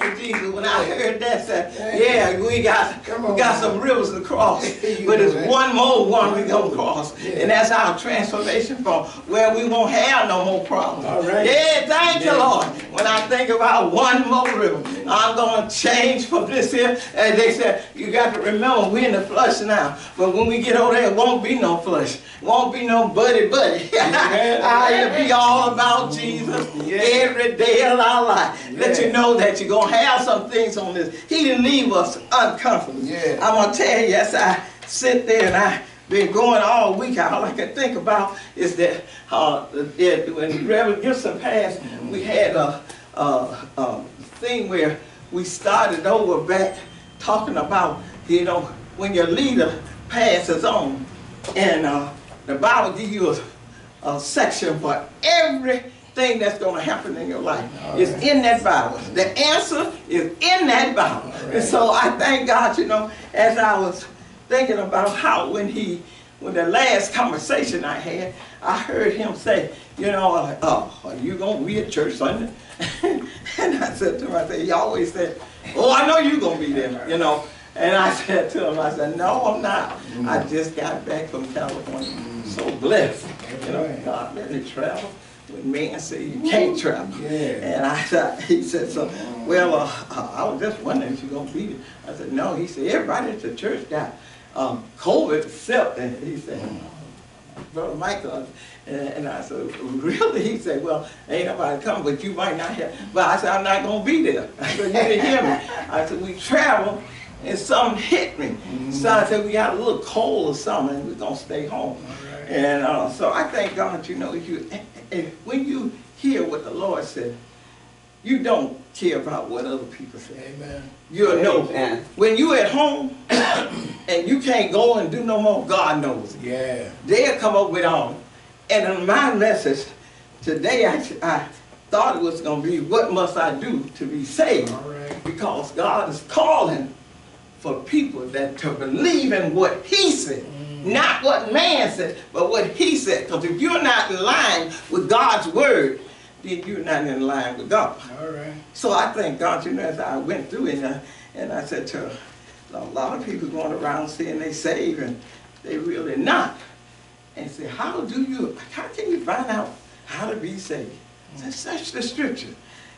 for Jesus. When I heard that, said, yeah, we got we got some rivers to cross, but it's one more one we gonna cross, and that's our transformation from where we won't have no more problems. All right. Yeah, thank you, Lord. When I think about one more river, I'm gonna change from this here. And they said, you got to remember, we're in the flush now, but when we get over there, it won't be no flush, won't be no buddy buddy. I'll be all about Jesus every day of our life. Let you know that you're gonna have some things on this. He didn't leave us uncomfortable. Yeah. I'm gonna tell you, as I sit there and I been going all week. All I can think about is that uh, that when Reverend Gibson passed, we had a, a, a thing where we started over back talking about, you know, when your leader passes on, and uh, the Bible gives you a, a section for everything that's going to happen in your life. It's in that Bible. The answer is in that Bible. And so I thank God, you know, as I was thinking about how when he, when the last conversation I had, I heard him say, you know, oh, are you going to be at church Sunday? and I said to him, I said, he always said, oh, I know you're going to be there, you know. And I said to him, I said, no, I'm not. I just got back from California. So blessed. You know, God let me travel. Men say you can't travel. Yeah. And I said, he said, so, well, uh, I was just wondering if you're going to be there. I said, no. He said, everybody at the church got um, COVID except, and he said, Brother Michael, and, and I said, really? He said, well, ain't nobody coming, but you might not have. But I said, I'm not gonna be there. I said, you didn't hear me. I said, we travel, and something hit me. So I said, we got a little cold or something, and we're gonna stay home. And uh, so I thank God, you know, you, and when you hear what the Lord said, you don't care about what other people say. Amen. You'll know. Amen. When you at home and you can't go and do no more, God knows. Yeah. They'll come up with all. And in my message today, I, I thought it was going to be, what must I do to be saved? All right. Because God is calling for people that to believe in what He said. Not what man said, but what He said. Because if you're not in line with God's word, then you're not in line with God. All right. So I thank God, you know, as I went through it, and I, and I said to a lot of people going around saying they saved, and they really not. And say, how do you, how can you find out how to be saved? I said, search the scripture.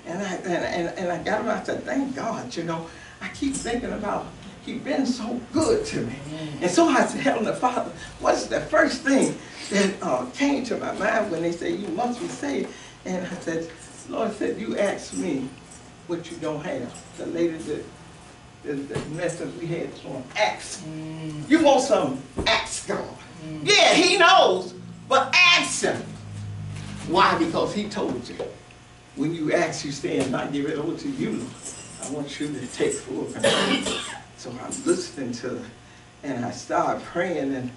And I, and, and, and I got him, I said, thank God, you know, I keep thinking about, he been so good to me. And so I said, Heavenly Father, what's the first thing that uh, came to my mind when they say you must be saved? And I said, Lord said, you asked me what you don't have. The lady that the, the message we had on ask. You want some? Ask God. Yeah, he knows, but ask him. Why? Because he told you. When you ask, you stand, not give it over to you. I want you to take full control. So I'm listening to her, and I started praying, and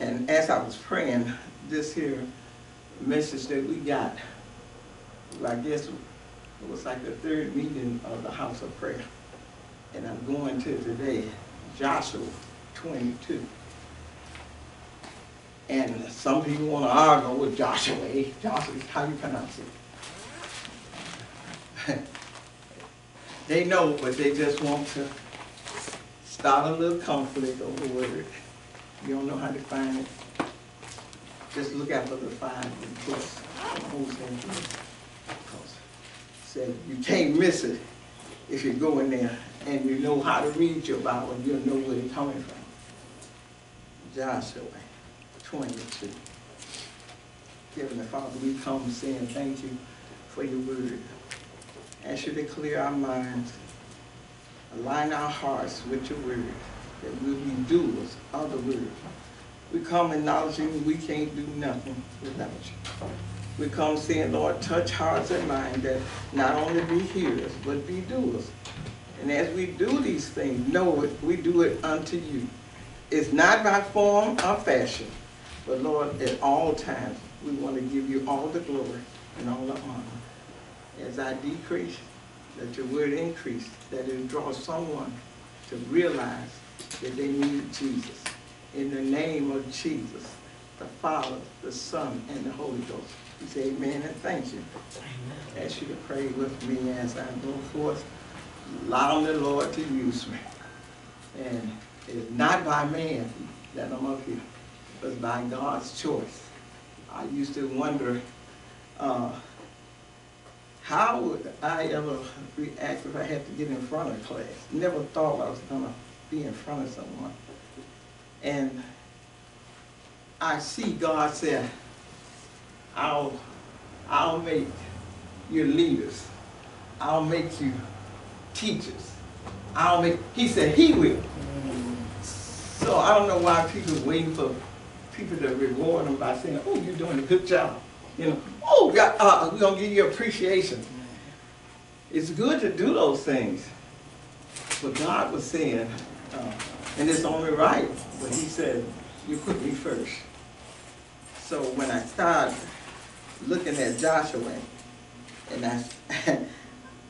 and as I was praying, this here message that we got, I guess it was like the third meeting of the house of prayer. And I'm going to today, Joshua 22. And some people want to argue with Joshua. eh? Joshua, how you pronounce it? they know, but they just want to start a little conflict over the word. You don't know how to find it. Just look out for the five and plus whole. Because said you can't miss it if you go in there and you know how to read your Bible, you'll know where it's coming from. Joshua 22. Heavenly Father, we come saying thank you for your word. Ask you to clear our minds, align our hearts with your word, that we'll be doers of the word. We come acknowledging we can't do nothing without you. We come saying, Lord, touch hearts and minds that not only be hearers, but be doers. And as we do these things, know it, we do it unto you. It's not by form or fashion, but Lord, at all times, we want to give you all the glory and all the honor. As I decrease, let your word increase, that it draws someone to realize that they need Jesus. In the name of Jesus, the Father, the Son, and the Holy Ghost. We say amen and thank you. amen Ask you to pray with me as I go forth allowing the Lord to use me. And it's not by man that I'm up here, but by God's choice. I used to wonder, uh, how would I ever react if I had to get in front of class? Never thought I was gonna be in front of someone. And I see God say, I'll, I'll make you leaders. I'll make you teachers. I'll make, he said he will. So I don't know why people waiting for people to reward them by saying, oh, you're doing a good job. You know, oh, God, uh, we're gonna give you appreciation. It's good to do those things. But God was saying, uh, and it's only right, but he said, you put me first. So when I started looking at Joshua, and I,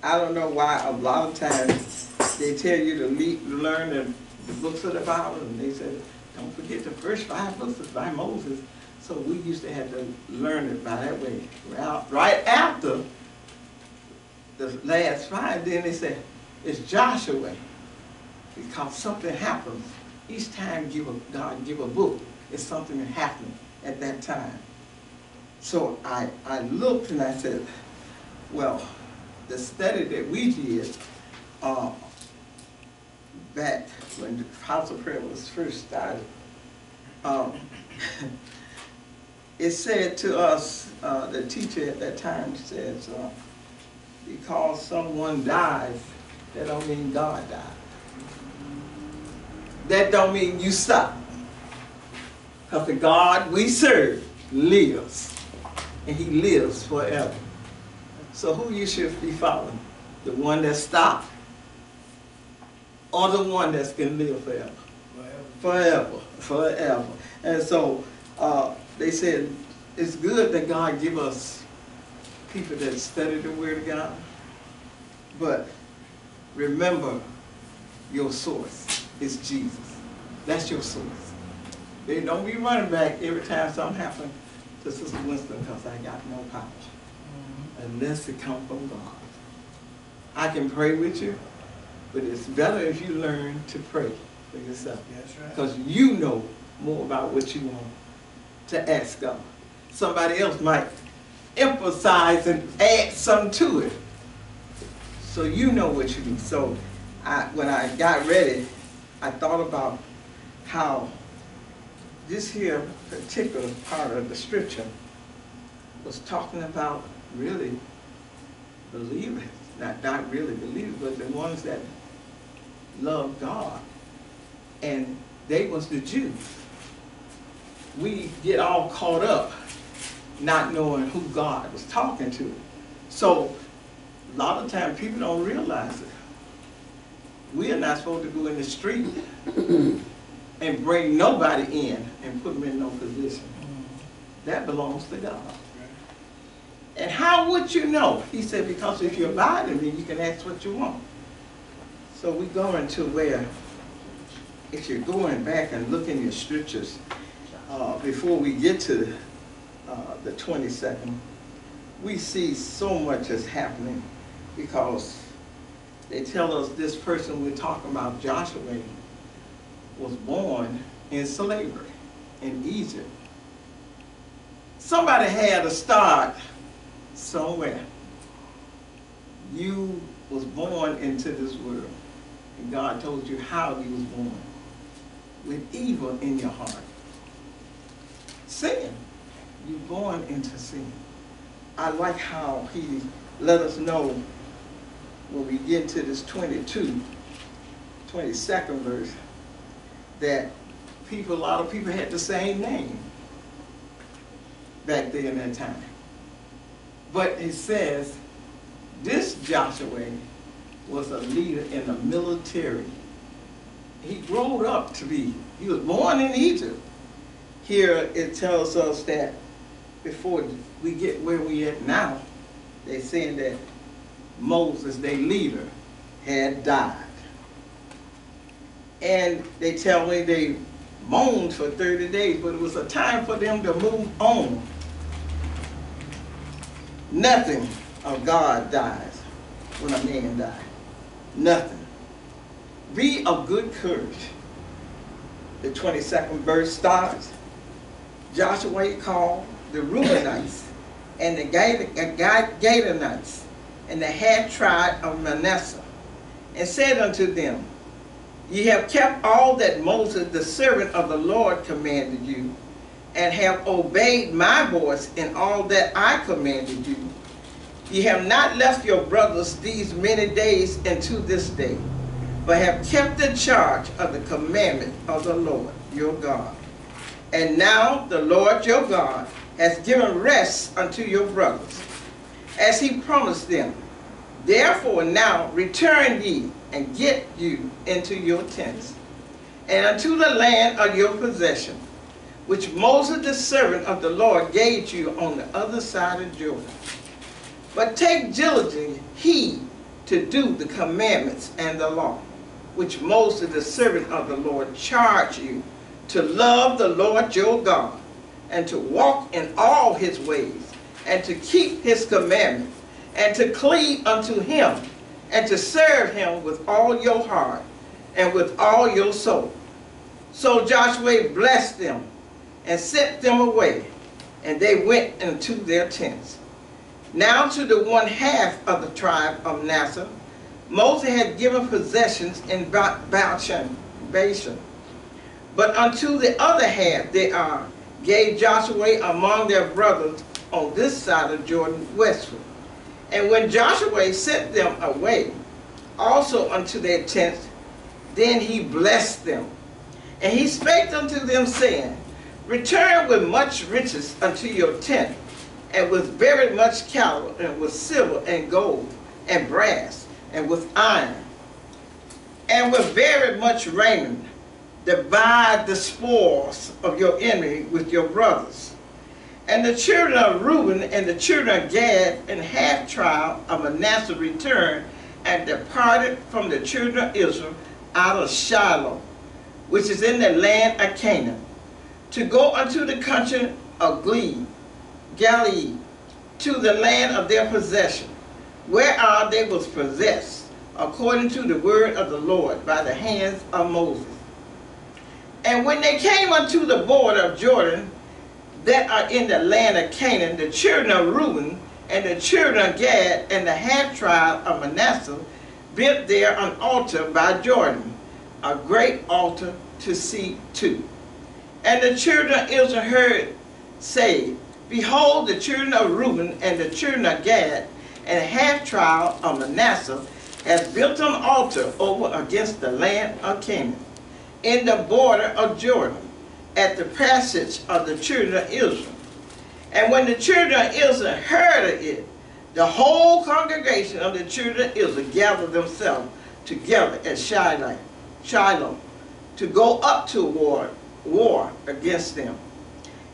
I don't know why a lot of times they tell you to learn the, the books of the Bible, and they said, don't forget the first five books by Moses. So we used to have to learn it by that way. Right, after the last five, then they said, it's Joshua. Because something happens. Each time give a, God give a book, it's something that happened at that time. So I, I looked and I said, well, the study that we did uh, back when the House of Prayer was first started, um, it said to us, uh, the teacher at that time says, uh, because someone dies, that don't mean God died. That don't mean you stop. Because the God we serve lives, and he lives forever. So who you should be following? The one that stopped or the one that's going to live forever? Forever. Forever. And so uh, they said it's good that God give us people that study the Word of God, but remember your source is Jesus. That's your source. They don't be running back every time something happens to Sister Winston because I got no power. Mm-hmm. Unless it come from God. I can pray with you, but it's better if you learn to pray for yourself. That's right. Because you know more about what you want to ask God. Somebody else might emphasize and add something to it. So you know what you need. So I, when I got ready, I thought about how this here particular part of the scripture was talking about really believers, not, not really believers, but the ones that love God. And they was the Jews. We get all caught up not knowing who God was talking to. So a lot of times people don't realize it. We are not supposed to go in the street and bring nobody in and put them in no position. That belongs to God. And how would you know? He said, because if you abide in me, you can ask what you want. So we go into where, if you're going back and looking your scriptures, uh, before we get to uh, the 22nd, we see so much is happening because they tell us this person we're talking about, Joshua, was born in slavery in Egypt. Somebody had to start somewhere. You was born into this world, and God told you how you was born, with evil in your heart. Sin. You're born into sin. I like how he let us know when we get to this 22, 22nd verse, that people, a lot of people had the same name back there in that time. But it says, this Joshua was a leader in the military. He grew up to be, he was born in Egypt. Here it tells us that before we get where we at now, they're saying that Moses, their leader, had died. And they tell me they moaned for 30 days, but it was a time for them to move on. Nothing of God dies when a man dies. nothing. Be of good courage. The 22nd verse starts. Joshua called the Reubenites and the Gadianites uh, and the half tribe of Manasseh and said unto them, Ye have kept all that Moses, the servant of the Lord, commanded you, and have obeyed my voice in all that I commanded you. Ye have not left your brothers these many days into this day, but have kept the charge of the commandment of the Lord your God. And now the Lord your God has given rest unto your brothers, as he promised them. Therefore now return ye and get you into your tents, and unto the land of your possession, which Moses the servant of the Lord gave you on the other side of Jordan. But take diligent heed to do the commandments and the law, which Moses the servant of the Lord charged you to love the Lord your God, and to walk in all his ways, and to keep his commandments, and to cleave unto him, and to serve him with all your heart, and with all your soul. So Joshua blessed them, and sent them away, and they went into their tents. Now to the one half of the tribe of Manasseh, Moses had given possessions in Bashan, Bashan but unto the other half they are, gave Joshua among their brothers on this side of Jordan westward. And when Joshua sent them away, also unto their tents, then he blessed them. And he spake unto them, saying, Return with much riches unto your tent, and with very much cattle, and with silver and gold, and brass, and with iron, and with very much raiment, divide the spoils of your enemy with your brothers. And the children of Reuben and the children of Gad and half tribe of Manasseh returned and departed from the children of Israel out of Shiloh, which is in the land of Canaan, to go unto the country of Glee, Galilee, to the land of their possession, whereof they was possessed, according to the word of the Lord by the hands of Moses. And when they came unto the border of Jordan, that are in the land of Canaan, the children of Reuben and the children of Gad and the half tribe of Manasseh built there an altar by Jordan, a great altar to see to. And the children of Israel heard say, Behold, the children of Reuben and the children of Gad and the half tribe of Manasseh has built an altar over against the land of Canaan in the border of Jordan at the passage of the children of Israel. And when the children of Israel heard of it, the whole congregation of the children of Israel gathered themselves together at Shiloh, Shiloh to go up to war, war against them.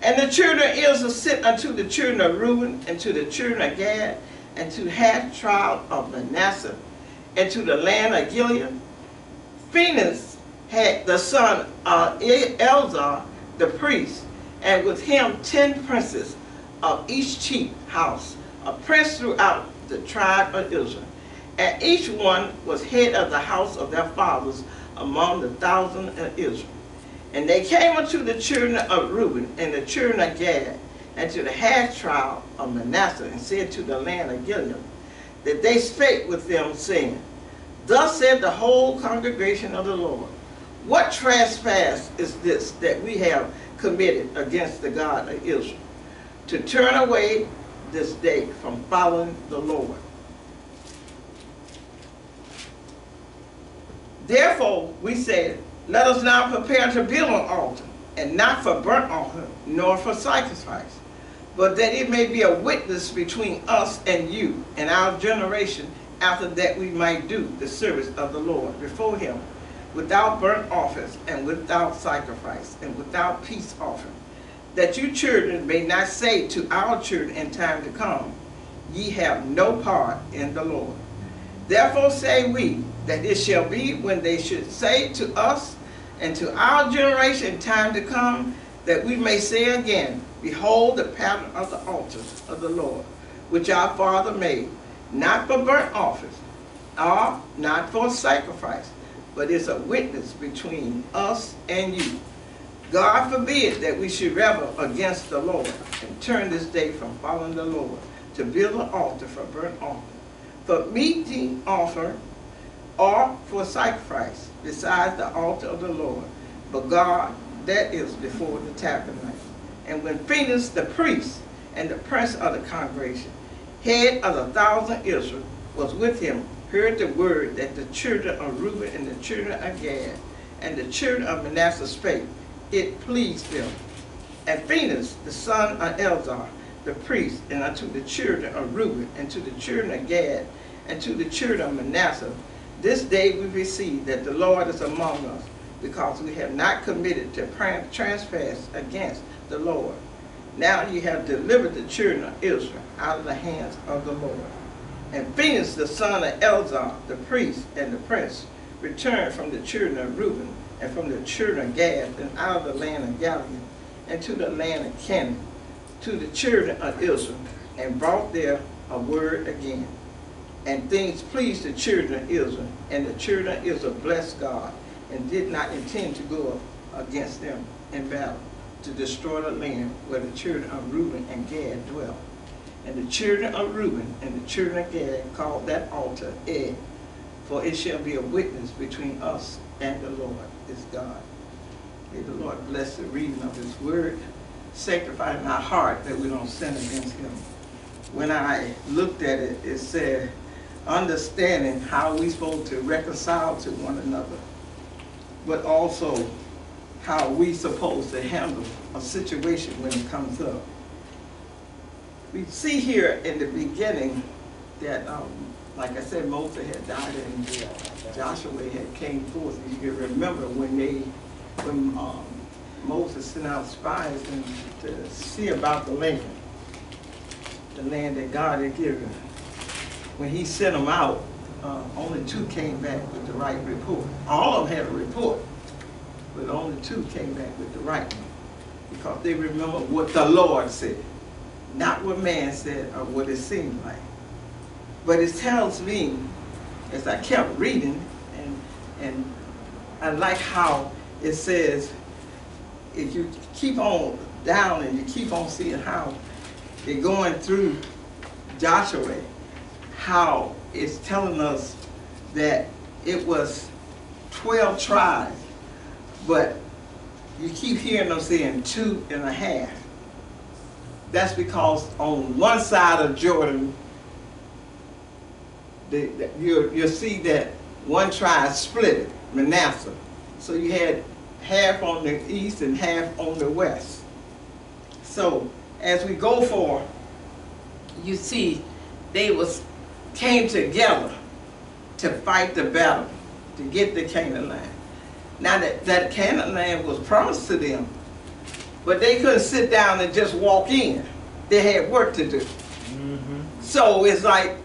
And the children of Israel sent unto the children of Reuben and to the children of Gad and to half tribe of Manasseh and to the land of Gilead. Phinehas had the son uh, of Eleazar the priest, and with him ten princes of each chief house, a prince throughout the tribe of Israel. And each one was head of the house of their fathers among the thousand of Israel. And they came unto the children of Reuben and the children of Gad, and to the half tribe of Manasseh, and said to the land of Gilead, that they spake with them, saying, Thus said the whole congregation of the Lord, what trespass is this that we have committed against the God of Israel? To turn away this day from following the Lord. Therefore, we said, let us now prepare to build an altar, and not for burnt offering, nor for sacrifice, but that it may be a witness between us and you and our generation after that we might do the service of the Lord before him without burnt offerings, and without sacrifice, and without peace offering, that you children may not say to our children in time to come, Ye have no part in the Lord. Therefore say we, that it shall be when they should say to us and to our generation in time to come, that we may say again, Behold the pattern of the altar of the Lord, which our father made, not for burnt offerings, or not for sacrifice, but it's a witness between us and you. God forbid that we should rebel against the Lord and turn this day from following the Lord to build an altar for burnt offering, for meeting offer, or for sacrifice, besides the altar of the Lord. But God, that is before the tabernacle. And when Phinehas the priest and the prince of the congregation, head of the thousand Israel, was with him, heard the word that the children of Reuben and the children of Gad and the children of Manasseh spake, it pleased them. And Phinehas, the son of Eleazar, the priest, and unto the children of Reuben, and to the children of Gad, and to the children of Manasseh, this day we receive that the Lord is among us, because we have not committed to trespass against the Lord. Now you have delivered the children of Israel out of the hands of the Lord. And Phinehas, the son of Eleazar, the priest and the prince, returned from the children of Reuben and from the children of Gad and out of the land of Galilee and to the land of Canaan to the children of Israel and brought there a word again. And things pleased the children of Israel, and the children of Israel blessed God and did not intend to go against them in battle to destroy the land where the children of Reuben and Gad dwelt. And the children of Reuben and the children of Gad called that altar Ed, for it shall be a witness between us and the Lord, is God. May the Lord bless the reading of his word sanctify our heart that we don't sin against him. When I looked at it, it said, understanding how we supposed to reconcile to one another, but also how we supposed to handle a situation when it comes up. We see here in the beginning that, um, like I said, Moses had died and Joshua had came forth. You can remember when they, when um, Moses sent out spies and to see about the land, the land that God had given. When he sent them out, uh, only two came back with the right report. All of them had a report, but only two came back with the right one because they remember what the Lord said, not what man said or what it seemed like. But it tells me, as I kept reading, and and I like how it says if you keep on down and you keep on seeing how they're going through Joshua, how it's telling us that it was 12 tribes, but you keep hearing them saying two and a half. That's because on one side of Jordan, the, the, you, you'll see that one tribe split it, Manasseh. So you had half on the east and half on the west. So as we go for, you see, they was came together to fight the battle to get the Canaan land. Now that, that Canaan land was promised to them, but they couldn't sit down and just walk in. They had work to do. Mm -hmm. So it's like,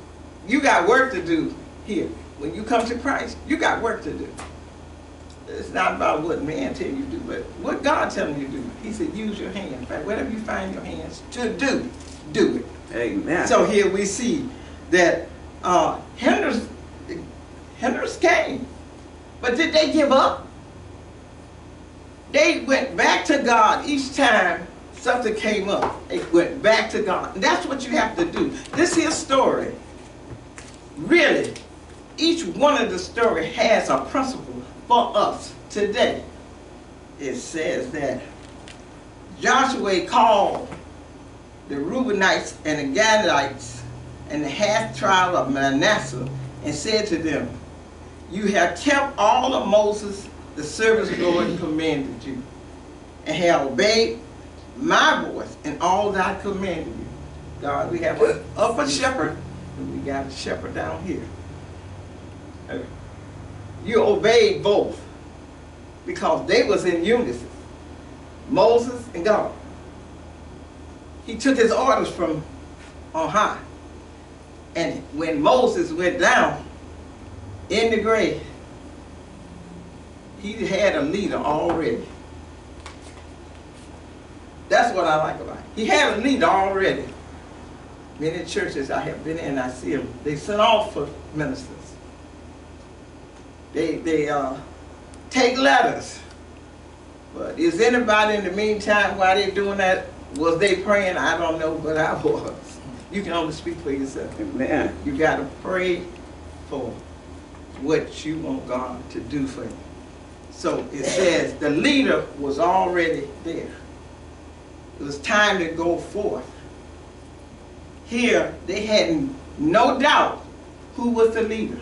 you got work to do here. When you come to Christ, you got work to do it's not about what man tell you to do, but what God telling you to do. He said, use your hands. In fact, whatever you find your hands to do, do it. Amen. So here we see that uh, hinders, hinders came. But did they give up? They went back to God each time something came up. They went back to God. And that's what you have to do. This here story, really, each one of the story has a principle for us today. It says that Joshua called the Reubenites and the Gadites and the half tribe of Manasseh and said to them, You have kept all of Moses, the servant's Lord, commanded you, and have obeyed my voice and all that I commanded you. God, we have an upper shepherd, and we got a shepherd down here you obeyed both because they was in unison. Moses and God. He took his orders from on high. And when Moses went down in the grave, he had a leader already. That's what I like about it. He had a leader already. Many churches I have been in, I see them. They send off for ministers. they, they uh, take letters. But is anybody in the meantime, while they're doing that, was they praying? I don't know, but I was. You can only speak for yourself. Amen. You got to pray for what you want God to do for you. So it says the leader was already there. It was time to go forth. Here, they had no doubt who was the leader.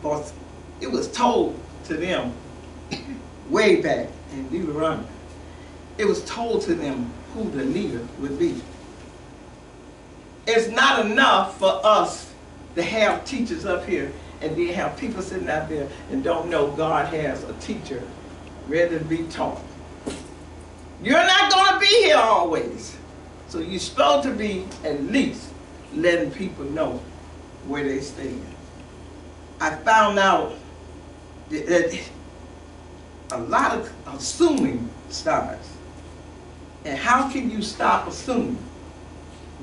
But it was told to them way back in Deuteronomy. It was told to them who the leader would be. It's not enough for us to have teachers up here and then have people sitting out there and don't know God has a teacher ready to be taught. You're not going to be here always. So you're supposed to be at least letting people know where they stand. I found out that a lot of assuming starts. And how can you stop assuming?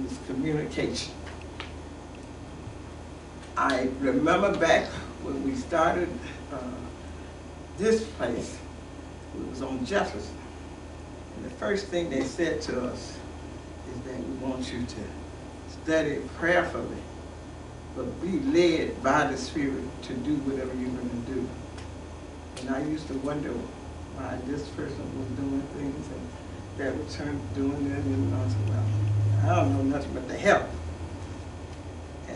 It's communication. I remember back when we started uh, this place, it was on Jefferson. And the first thing they said to us is that we want you to study prayerfully, but be led by the Spirit to do whatever you're going to do. And I used to wonder why this person was doing things and that was doing that, and I said, well, I don't know nothing but the help.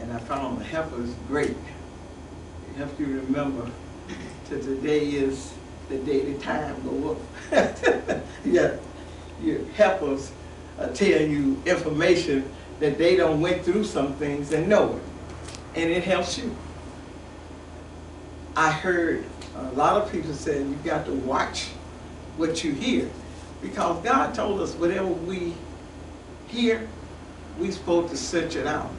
And I found the help was great. It helps you remember that today is the day the time go up. yeah, your helpers uh, tell you information that they don't went through some things and know it. And it helps you. I heard a lot of people saying you got to watch what you hear. Because God told us whatever we hear, we're supposed to search it out.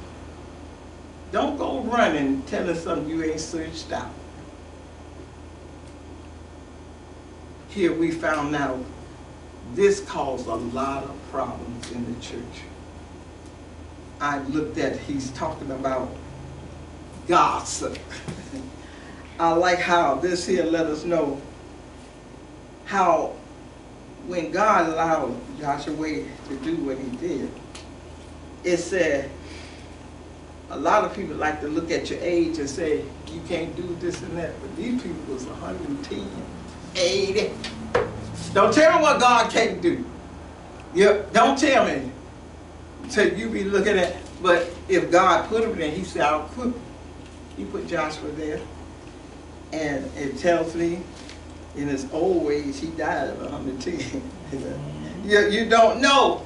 Don't go running telling something you ain't searched out. Here we found out this caused a lot of problems in the church. I looked at, he's talking about gossip. I like how this here let us know how when God allowed Joshua to do what he did, it said, a lot of people like to look at your age and say, you can't do this and that, but these people was 110, 80. Don't tell me what God can't do. Yep, don't tell me. So you be looking at, but if God put him there, he said, I'll put, he put Joshua there. And it tells me in his old age, he died at 110. you, you don't know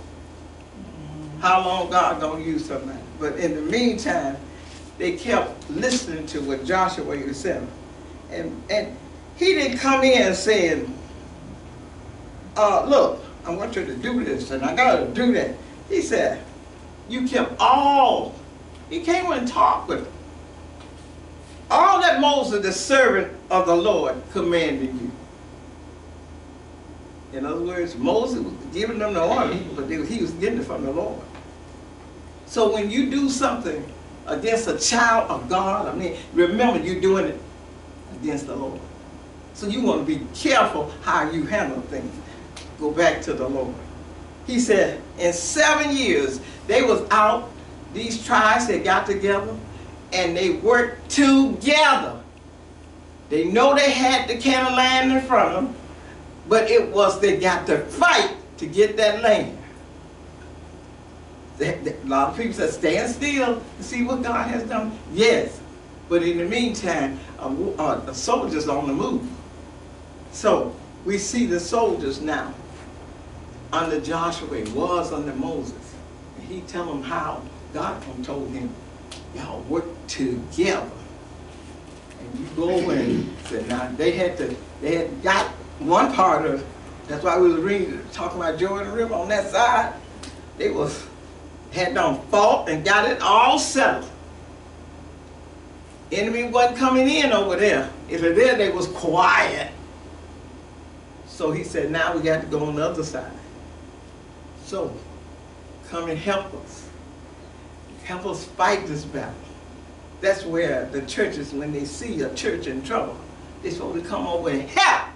how long God gonna use somebody. But in the meantime, they kept listening to what Joshua was saying. And, and he didn't come in saying, uh, look, I want you to do this and I gotta do that. He said, you kept all, he came and talked with them. All that Moses, the servant of the Lord, commanded you. In other words, Moses was giving them the order, but he was getting it from the Lord. So when you do something against a child of God, I mean, remember you're doing it against the Lord. So you want to be careful how you handle things. Go back to the Lord. He said, in seven years, they was out, these tribes, they got together, and they worked together. They know they had the Canaan land in front of them, but it was they got to fight to get that land. A lot of people say, stand still and see what God has done. Yes, but in the meantime, a, a, a soldier's on the move. So we see the soldiers now under Joshua, was under Moses. And he tell them how God told him, y'all work together. And you go and said, now they had to, they had got one part of, that's why we was reading, talking about Jordan River on that side. They was, had done fought and got it all settled. Enemy wasn't coming in over there. If it did, they was quiet. So he said, now we got to go on the other side. So, come and help us. Help us fight this battle. That's where the churches, when they see a church in trouble, They're supposed to come over and help.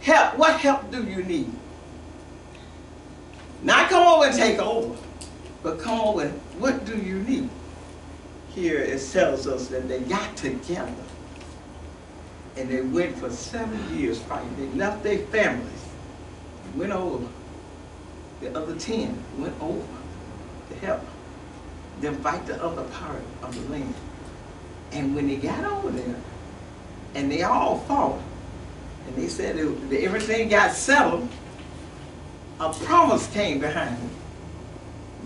Help. What help do you need? Over and take over, but come over what do you need? Here it tells us that they got together and they went for seven years fighting. They left their families, went over. The other ten went over to help them fight the other part of the land. And when they got over there, and they all fought, and they said it, everything got settled, a promise came behind it.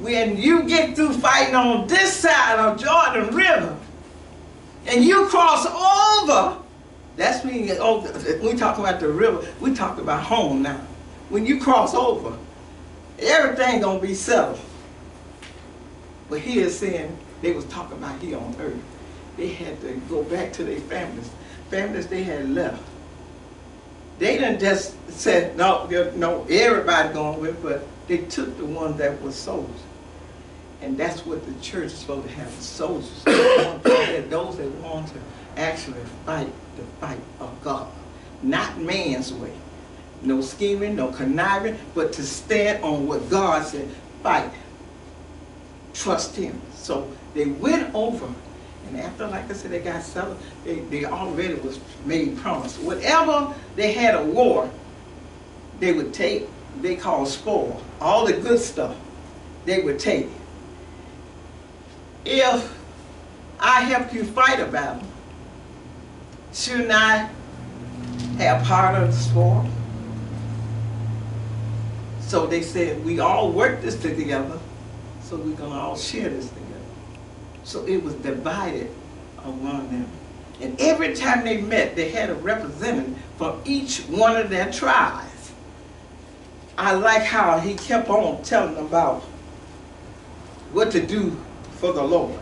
When you get through fighting on this side of Jordan River, and you cross over, that's when you, oh, we talk about the river, we talk about home now. When you cross over, everything gonna be settled. But he is saying they was talking about here on earth. They had to go back to their families, families they had left. They didn't just said no, no, everybody going with, but they took the one that was soldiers. And that's what the church is supposed to have, soldiers. those that want to actually fight the fight of God. Not man's way. No scheming, no conniving, but to stand on what God said, fight. Trust him. So they went over, and after, like I said, they got settled, they, they already was made promise. Whatever they had a war, they would take, they call spoil, all the good stuff, they would take. If I help you fight a battle, shouldn't I have part of the spoil? So they said, we all work this together, so we're going to all share this together. So it was divided among them. And every time they met, they had a representative from each one of their tribes. I like how he kept on telling them about what to do for the Lord.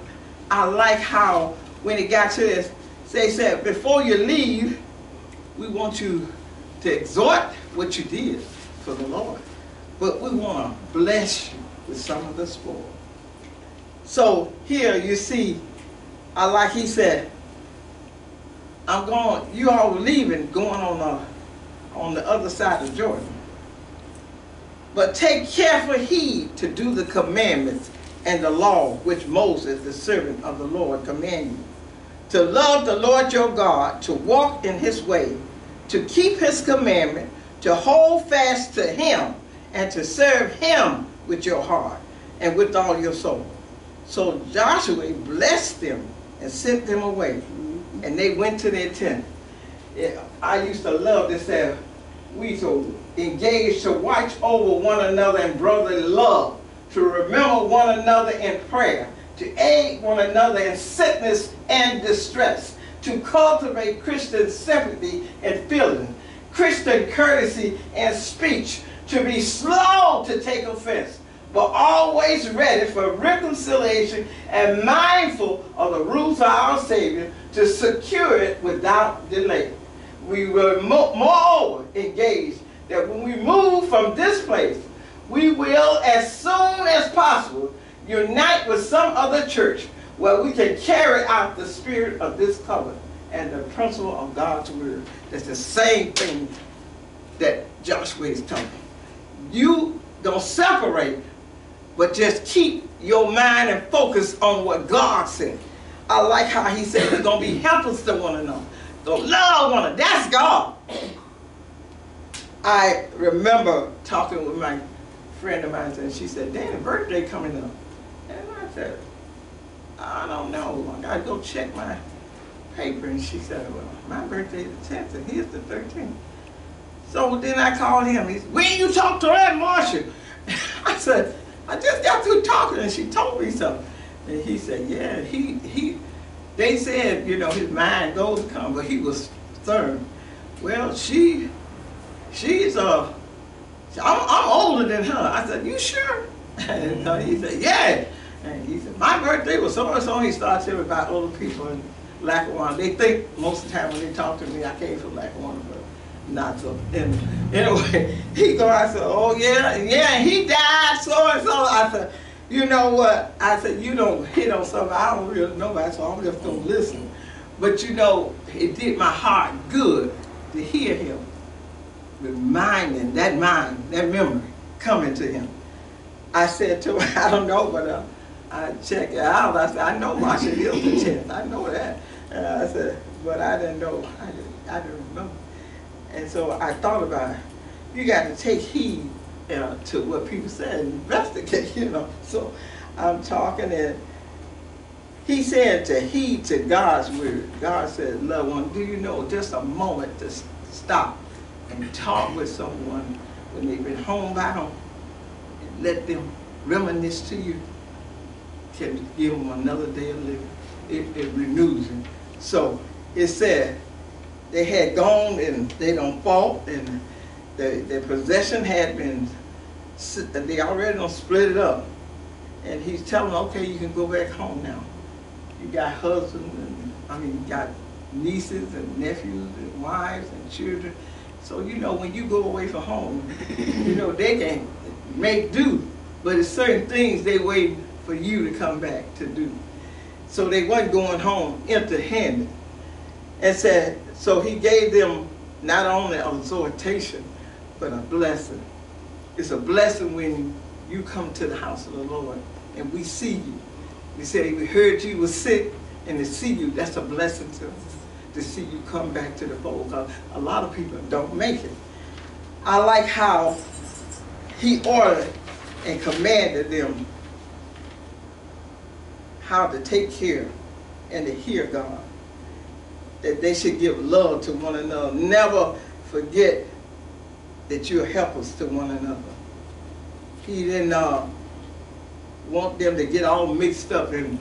I like how when it got to this, they said, before you leave, we want you to exhort what you did for the Lord. But we want to bless you with some of the spoil. So here you see, I like he said, I'm going, you all leaving, going on the, on the other side of Jordan. But take careful heed to do the commandments and the law which Moses, the servant of the Lord, commanded you. To love the Lord your God, to walk in his way, to keep his commandment, to hold fast to him, and to serve him with your heart and with all your soul. So Joshua blessed them and sent them away. And they went to their tent. I used to love this. Uh, we so engaged to watch over one another in brotherly love, to remember one another in prayer, to aid one another in sickness and distress, to cultivate Christian sympathy and feeling, Christian courtesy and speech, to be slow to take offense, but always ready for reconciliation and mindful of the rules of our Savior to secure it without delay. We were moreover engaged that when we move from this place, we will, as soon as possible, unite with some other church where we can carry out the spirit of this covenant and the principle of God's word. That's the same thing that Joshua is talking. You don't separate, but just keep your mind and focus on what God said. I like how he said we're going to be helpers to one another. Don't love one another. That's God. I remember talking with my friend of mine, and she said, Danny's birthday coming up. And I said, I don't know. I got to go check my paper. And she said, well, my birthday is the 10th, and he's the 13th. So then I called him. He said, when you talk to that Marshall? I said, I just got through talking, and she told me something. And he said, yeah, he, he, they said, you know, his mind goes come, but he was firm. Well, she, she's, uh, I'm, I'm older than her. I said, you sure? And uh, he said, yeah. And he said, my birthday was so and so. He started telling about older people in Lackawanna. They think most of the time when they talk to me, I came from Lackawanna, but not so. And anyway, he go, I said, oh yeah, yeah, he died so and so. I said, you know what? I said, you don't hit on something I don't really know about, so I'm just gonna listen. But you know, it did my heart good to hear him reminding that mind, that memory coming to him. I said to him, I don't know, but uh, I checked it out. I said, I know Marsha the tenth. I know that. And I said, but I didn't know. I didn't, I didn't remember. And so I thought about. You got to take heed uh, to what people say and investigate, you know. So I'm talking and he said to heed to God's word. God said, loved one, do you know just a moment to stop and talk with someone when they've been home by home and let them reminisce to you can give them another day of living. It, it renews them. So it said they had gone and they don't fought and the, the possession had been, they already don't split it up. And he's telling them, okay, you can go back home now. You got husbands and, I mean, you got nieces and nephews and wives and children. So, you know, when you go away from home, you know, they can make do. But it's certain things they wait for you to come back to do. So they weren't going home empty-handed. And said, so he gave them not only exhortation, but a blessing. It's a blessing when you come to the house of the Lord and we see you. We say we heard you were sick and to see you, that's a blessing to us, to see you come back to the fold a lot of people don't make it. I like how he ordered and commanded them how to take care and to hear God. That they should give love to one another. Never forget that you're helpers to one another. He didn't uh, want them to get all mixed up in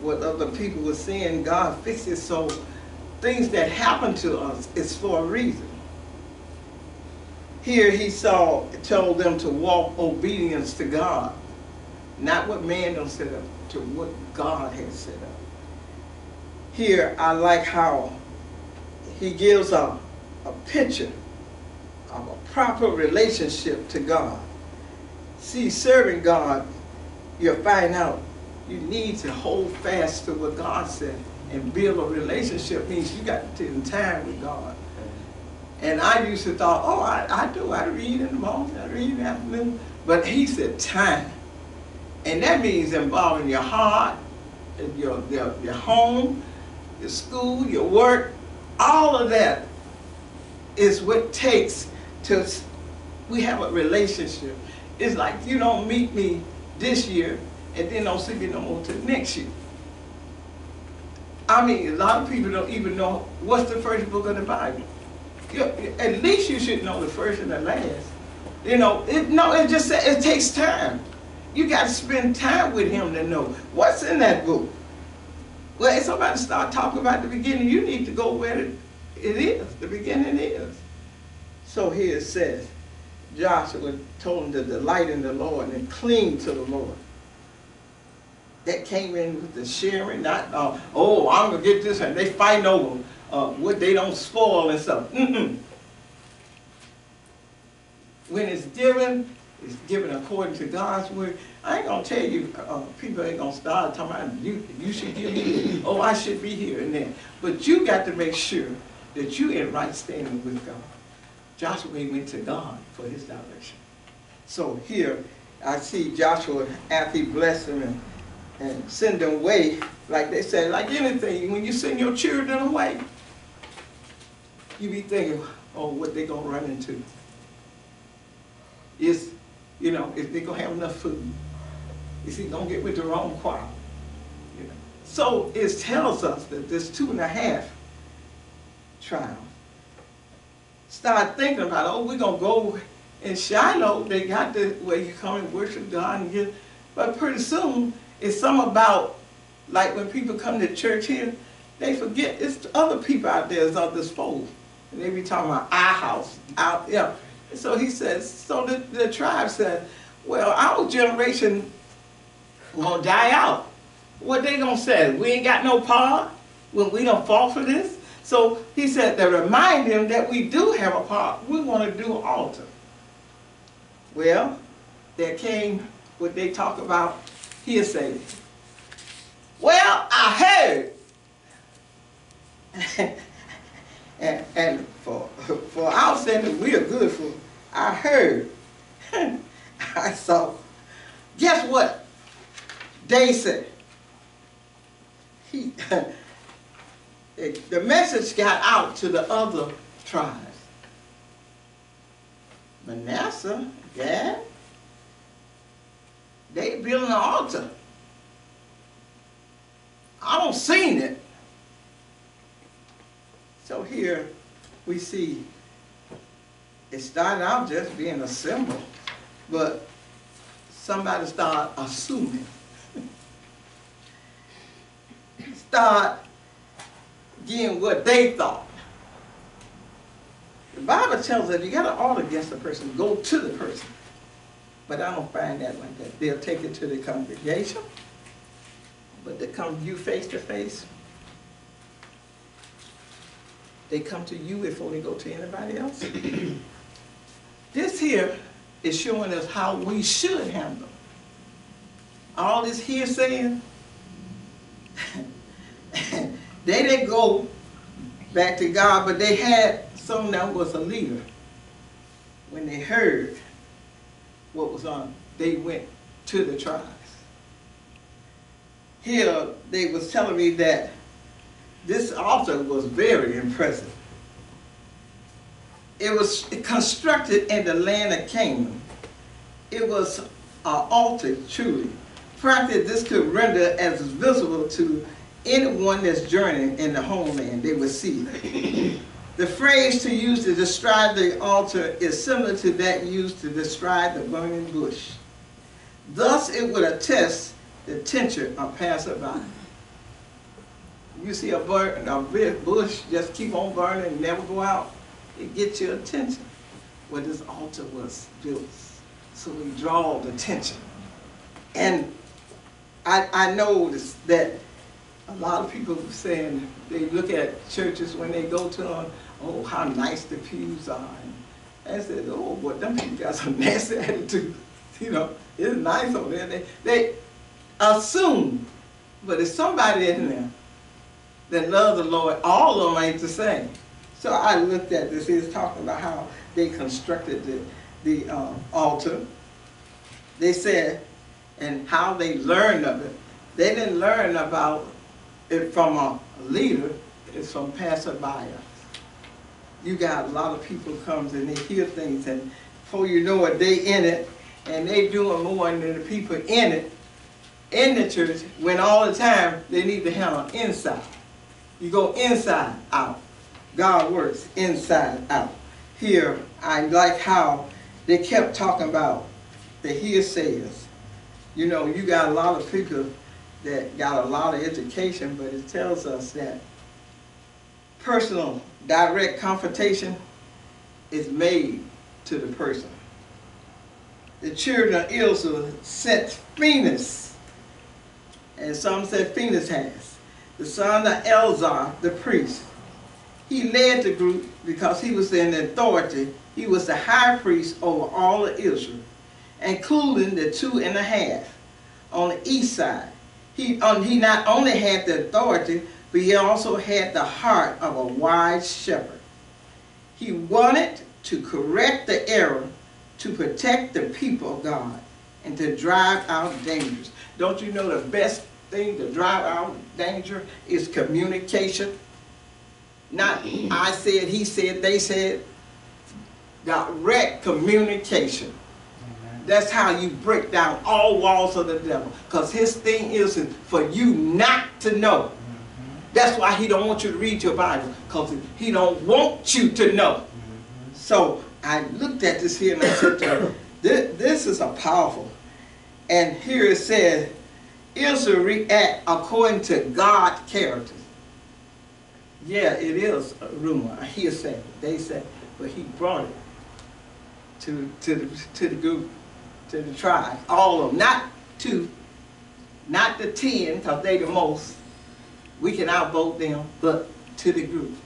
what other people were saying. God fixes so things that happen to us is for a reason. Here he saw, told them to walk obedience to God, not what man don't set up, to what God has set up. Here I like how he gives a, a picture of a proper relationship to God. See, serving God, you'll find out you need to hold fast to what God said and build a relationship means you got to spend time with God. And I used to thought, oh, I, I do. I read in the morning, I read in the afternoon. But he said time. And that means involving your heart, your, your, your home, your school, your work, all of that is what takes to, we have a relationship. It's like you don't meet me this year and then don't see me no more till next year. I mean, a lot of people don't even know what's the first book of the Bible. You, at least you should know the first and the last. You know, it, no, it just it takes time. You got to spend time with him to know what's in that book. Well, if somebody start talking about the beginning, you need to go where it, is. The beginning is. So here it says, Joshua told him to delight in the Lord and cling to the Lord. That came in with the sharing, not, uh, oh, I'm going to get this, and they fight over uh, what they don't spoil and stuff. Mm -mm. When it's given, it's given according to God's word. I ain't gonna tell you, uh, people ain't gonna start talking about you. You should give me. Oh, I should be here and there. But you got to make sure that you in right standing with God. Joshua went to God for his direction. So here, I see Joshua after he blessed them and, and send them away, like they say, like anything. When you send your children away, you be thinking, oh, what they gonna run into? Is, you know, if they gonna have enough food? Is see, don't get with the wrong crowd? You know? So it tells us that this two and a half trial. Start thinking about, oh, we're gonna go in Shiloh, they got the where you come and worship God and get, but pretty soon it's some about like when people come to church here, they forget it's other people out there of this fold. And they be talking about our house, out, yeah. So he says, so the, the tribe said, well, our generation gonna die out. What they gonna say? We ain't got no part when we don't fall for this? So he said to remind them that we do have a part. We want to do an altar. Well, there came what they talk about hearsay. Well, I heard and, and for, for our standard, we are good for, I heard, I saw, guess what? They said, he, the message got out to the other tribes. Manasseh, Gad, they building an altar. I don't seen it. So here we see it started out just being a symbol, but somebody start assuming. Start getting what they thought. The Bible tells us you got to order against a person, go to the person. But I don't find that like that. They'll take it to the congregation, but they come to you face to face. They come to you before they go to anybody else. this here is showing us how we should handle. All this here saying, they didn't go back to God, but they had someone that was a leader. When they heard what was on, they went to the tribes. Here, they was telling me that this altar was very impressive. It was constructed in the land of Canaan. It was an altar, truly. Practically, this could render as visible to anyone that's journeying in the homeland. They would see. The phrase to use to describe the altar is similar to that used to describe the burning bush. Thus, it would attest the tension of passerby. You see a, burn, a bush just keep on burning and never go out, it gets your attention. Well, this altar was built, so we draw the attention. And I, I know this, that a lot of people saying they look at churches when they go to them, oh, how nice the pews are. And I said, oh, boy, them people got some nasty attitude. You know, it's nice over there. They, they assume, but there's somebody in there that love the Lord. All of them ain't the same. So I looked at this. He was talking about how they constructed the, the um, altar. They said, and how they learned of it. They didn't learn about it from a leader. It's from passerby. You got a lot of people comes and they hear things, and before you know it, they in it, and they doing more than the people in it, in the church, when all the time they need to handle inside. You go inside out. God works inside out. Here, I like how they kept talking about the hearsays. You know, you got a lot of people that got a lot of education, but it tells us that personal, direct confrontation is made to the person. The children of Israel sent Phinehas, and some said Phinehas, the son of Eleazar, the priest. He led the group because he was in authority. He was the high priest over all of Israel, including the two and a half on the east side. He, um, he not only had the authority, but he also had the heart of a wise shepherd. He wanted to correct the error, to protect the people of God, and to drive out dangers. Don't you know the best thing to drive out danger is communication? Not I said, he said, they said. Direct communication. That's how you break down all walls of the devil. Because his thing is for you not to know. That's why he don't want you to read your Bible. Because he don't want you to know. So I looked at this here and I said this, this is a powerful. And here it says, Israel react according to God's character. Yeah, it is a rumor, a hearsay. They say, but he brought it to, to, the, to the group, to the tribe, all of them. Not two, not the ten, because they the most. We can outvote them, but to the group.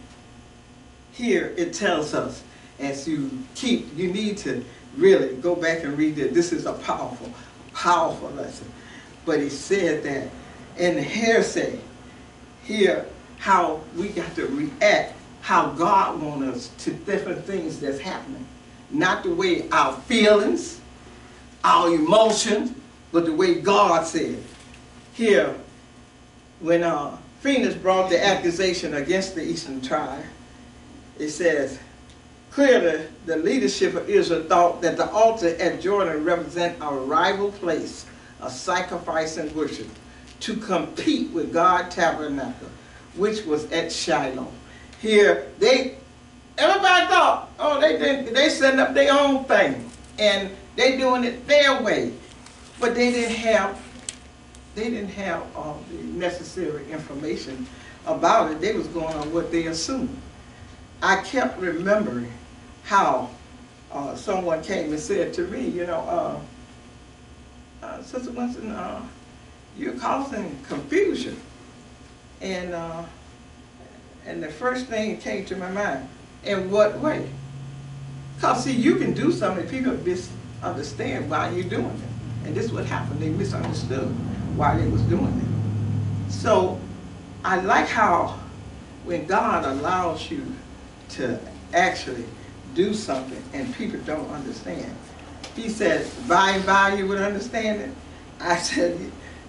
Here it tells us, as you keep, you need to really go back and read it. This is a powerful, powerful lesson. But he said that in the hearsay, here, how we got to react, how God wants us to different things that's happening. Not the way our feelings, our emotions, but the way God said. Here, when uh, Phinehas brought the accusation against the Eastern tribe, it says, clearly the leadership of Israel thought that the altar at Jordan represent a rival place of sacrifice and worship to compete with God tabernacle, which was at Shiloh. Here, they, everybody thought, oh, they did, they setting up their own thing, and they doing it their way, but they didn't have, they didn't have all the necessary information about it. They was going on what they assumed. I kept remembering how uh, someone came and said to me, you know, uh, uh, Sister Winston, uh, you're causing confusion. And, uh, and the first thing that came to my mind, in what way? Because see, you can do something, if people misunderstand why you're doing it. And this is what happened, they misunderstood why they was doing it. So I like how when God allows you to actually do something and people don't understand. He said, by and by you would understand it. I said,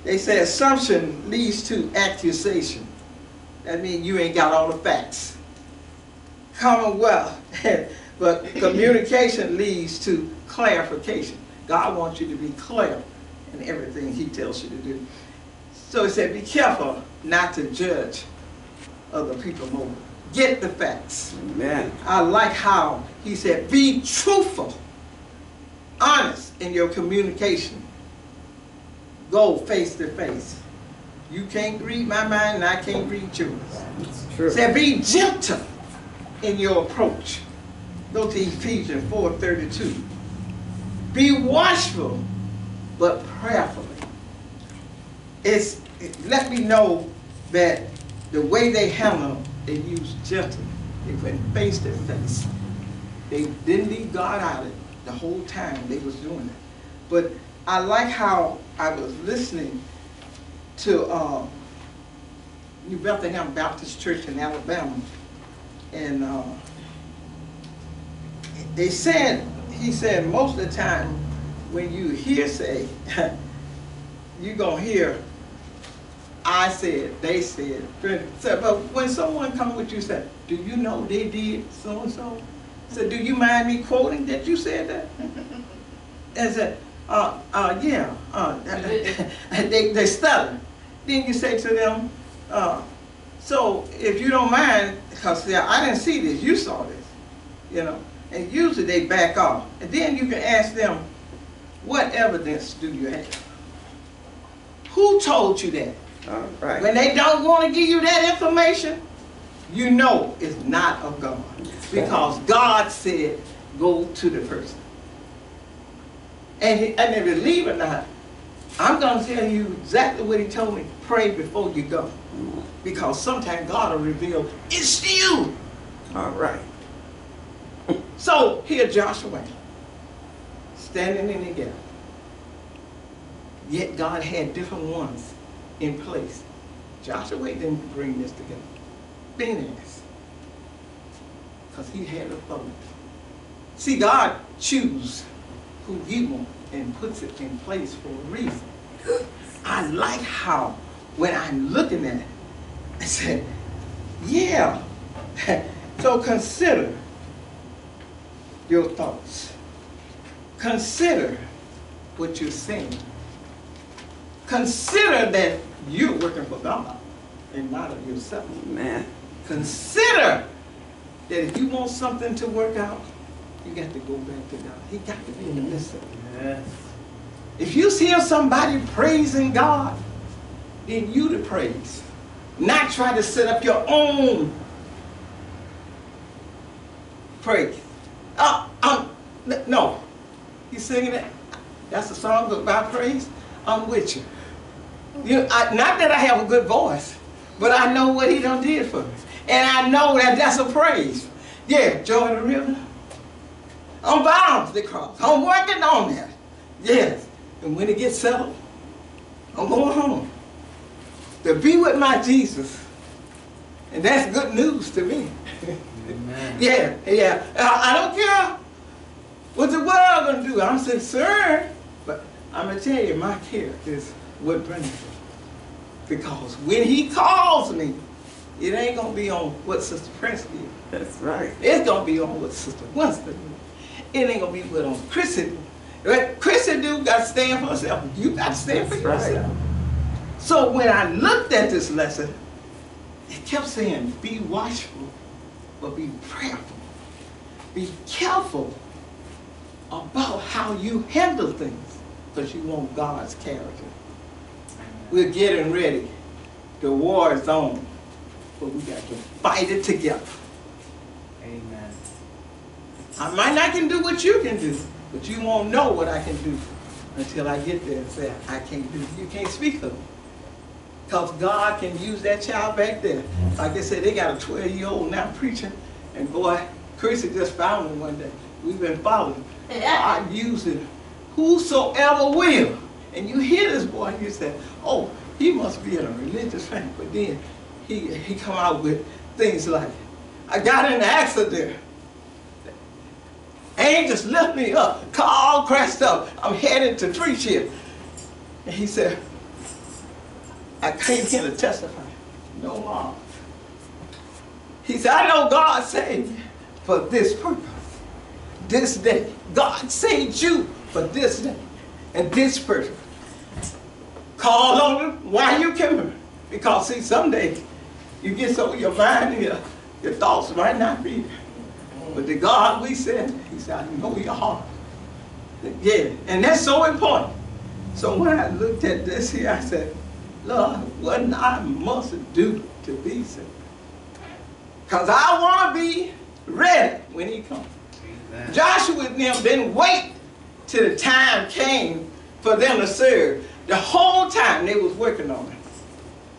they say assumption leads to accusation. That means you ain't got all the facts. Commonwealth, but communication leads to clarification. God wants you to be clear in everything he tells you to do. So he said, be careful not to judge other people more. Get the facts. Amen. I like how he said, be truthful, honest in your communication go face to face. You can't read my mind and I can't read yours. It's true. Say, be gentle in your approach. Go to Ephesians 4.32. Be watchful, but prayerfully. It's, it, let me know that the way they handle, they use gentle. They went face to face. They didn't leave God out of it the whole time they was doing it. But I like how I was listening to uh, New Bethlehem Baptist Church in Alabama, and uh, they said, he said, most of the time when you hear say, you're going to hear, I said, they said, but when someone come with you and do you know they did so-and-so? Said, do you mind me quoting that you said that? and said, uh, uh, yeah, uh, they, they stutter. Then you say to them, uh, so if you don't mind, because I didn't see this, you saw this, you know, and usually they back off. And then you can ask them, what evidence do you have? Who told you that? All right. When they don't want to give you that information, you know it's not of God. Because God said, go to the person. And, he, and if you leave or not, I'm going to tell you exactly what he told me. Pray before you go. Mm-hmm. Because sometimes God will reveal, it's to you. All right. So here Joshua, standing in the gap. Yet God had different ones in place. Joshua didn't bring this together. Phinehas. Because he had authority. See, God choose who he wants and puts it in place for a reason. I like how when I'm looking at it, I said, yeah. so consider your thoughts. Consider what you're saying. Consider that you're working for God and not of yourself. Amen. Consider that if you want something to work out, you got to go back to God. He got to be in the midst of it. Yes. If you hear somebody praising God, then you to praise. Not try to set up your own praise. Uh, um, no. He's singing it. That's a song about praise. I'm with you. you I, not that I have a good voice, but I know what he done did for me. And I know that that's a praise. Yeah, joy in the river. I'm bound to the cross. I'm working on that. Yes. And when it gets settled, I'm going home. To be with my Jesus And that's good news to me. Amen. Yeah, yeah. I, I don't care what the world gonna do. I'm concerned, but I'm gonna tell you, my care is what brings it. Because when he calls me, it ain't gonna be on what Sister Prince did. That's right. It's gonna be on what Sister Winston did. It ain't gonna be what on Chrissy do. What Chrissy do got to stand for herself. You got to stand for That's right. yourself. So when I looked at this lesson, it kept saying, be watchful, but be prayerful. Be careful about how you handle things, because you want God's character. We're getting ready. The war is on, but we got to fight it together. Amen. I might not can do what you can do, but you won't know what I can do until I get there and say, I can't do it. You can't speak of it. Because God can use that child back there. Mm-hmm. Like I said, they got a 12-year-old now preaching, and boy, Chrissy just found him one day. We've been following. God using whosoever will. And you hear this boy, and you say, oh, he must be in a religious family. But then he, he come out with things like, I got in an accident. Angels lift me up, car all crashed up. I'm headed to preach here. And he said, I came here to testify. No more. He said, I know God saved you for this purpose. This day. God saved you for this day and this purpose. Call on him while you can. Because see, someday you get so your mind your, your thoughts might not be. But the God we said, he said, I know your heart. Yeah, and that's so important. So when I looked at this here, I said, Lord, what I must do to be saved? Because I want to be ready when he comes. Amen. Joshua and them didn't wait till the time came for them to serve. The whole time they was working on it.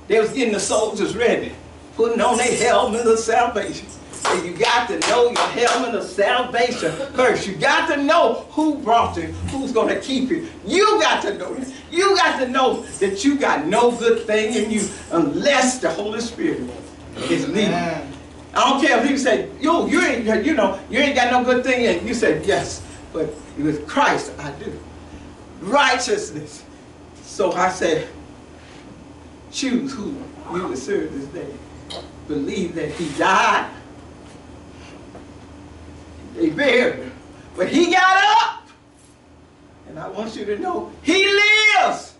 They was getting the soldiers ready, putting on their helmet of salvation. And you got to know your helmet of salvation first. You got to know who brought you, who's going to keep you. You got to know this. You got to know that you got no good thing in you unless the Holy Spirit is leading. I don't care if you say, yo, you ain't, you know, you ain't got no good thing, in you said, yes, but with Christ I do. Righteousness. So I said, choose who you will serve this day. Believe that he died. They buried him. But he got up. And I want you to know, he lives.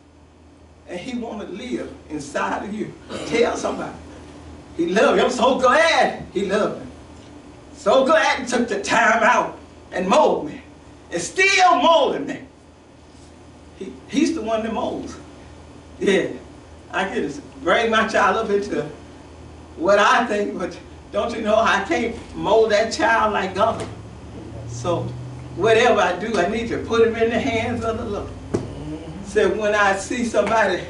And he want to live inside of you. Tell somebody. He loved you. I'm so glad he loved me. So glad he took the time out and molded me. And still molding me. He, he's the one that molds. Yeah. I just bring my child up into what I think, but don't you know I can't mold that child like God. So whatever I do, I need to put them in the hands of the Lord. So when I see somebody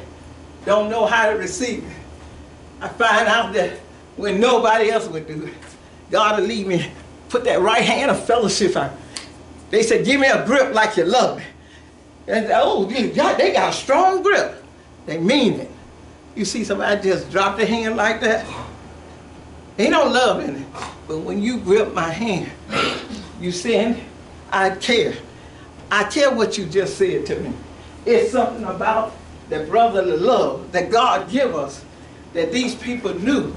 don't know how to receive it, I find out that when nobody else would do it, God will lead me, put that right hand of fellowship out. They said, give me a grip like you love me. And oh, they got a strong grip. They mean it. You see somebody just drop their hand like that, they don't love in it. But when you grip my hand, you saying, I care. I care what you just said to me. It's something about the brotherly love that God give us that these people knew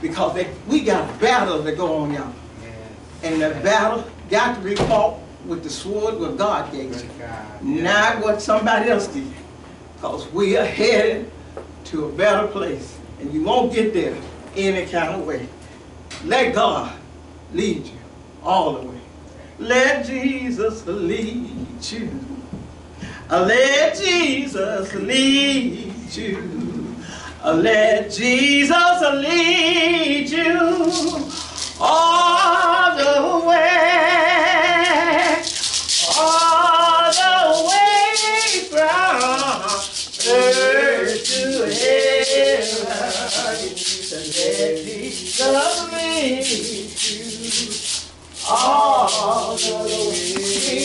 because they, we got a battle that go on, y'all. And the battle got to be fought with the sword what God gave you, Good God. not what somebody else did. Because we are headed to a better place. And you won't get there any kind of way. Let God lead you all the way. Let Jesus lead you. Uh, Let Jesus lead you. Uh, Let Jesus lead you all the way. All the way from earth to heaven. Let Jesus lead you all the way.